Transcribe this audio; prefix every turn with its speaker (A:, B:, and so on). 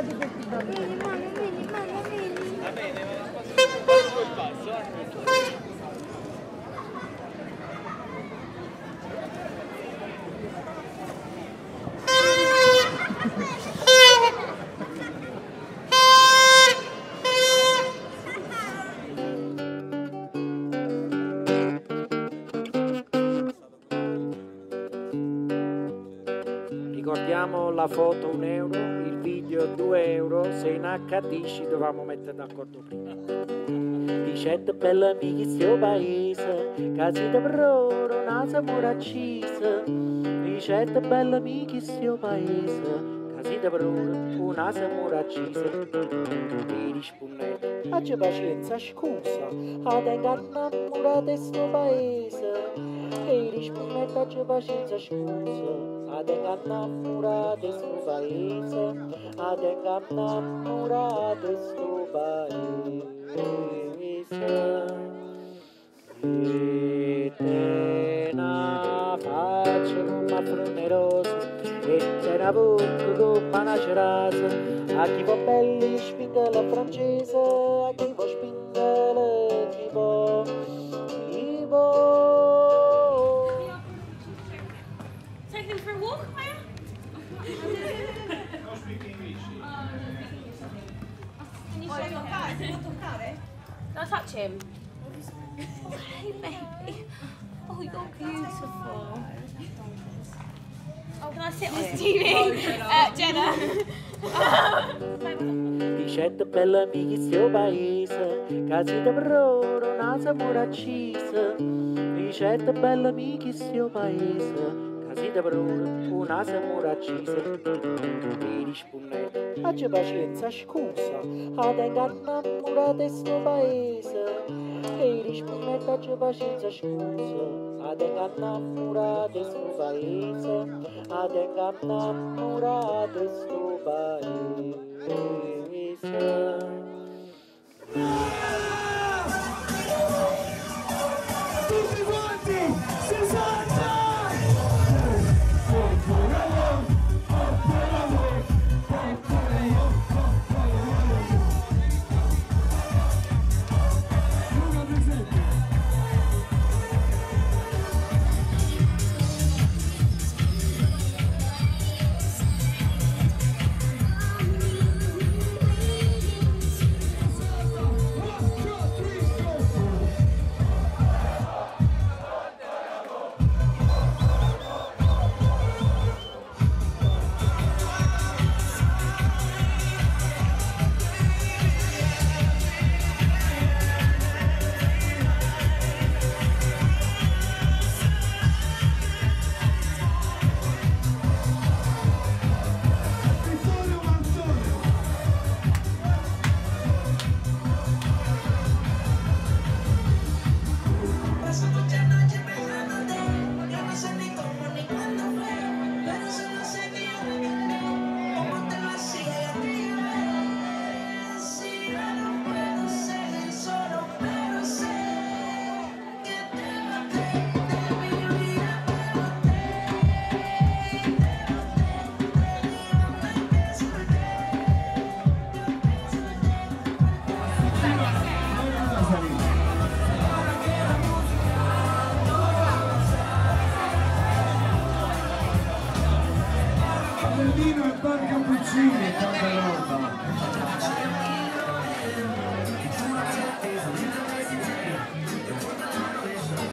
A: Guardate questi bambini. Va bene, passo il passo, eh. Ricordiamo la foto un euro, video 2 euro, se in HD ci dovevamo mettere d'accordo prima. Ricette belle amiche sto paese, casi da proro, nasa muraccisa. Ricette belle amiche sto paese, zi de brul, una se muracise, Iriși pune, acebașența și cusa, adengat n-am murat de sobaesă, Iriși pune, acebașența și cusa, adengat n-am murat de sobaesă, adengat n-am murat de sobaesă. E te na bocca come una cerasa, a chi va belli spinga la francese, a chi va spinga la chi va, chi va.
B: Taking for a walk, Maya? Can you show your hand? Can I touch him? Oh, hey, baby. Oh, you're beautiful. Oh, can I sit on this TV? Uh, Jenna.
A: Ricette belle amiche sto paese, casi da proro, nasa muraccisa. Ricette belle amiche sto paese, casi da proro, una muraccisa. Mi rispondete, faccia pazienza, scusa, a tenga innamorata sto paese. E rispondete, faccia pazienza, scusa,
C: Adecat n-am furat de scubaiță,
D: Adecat n-am furat de scubaiță. Extremely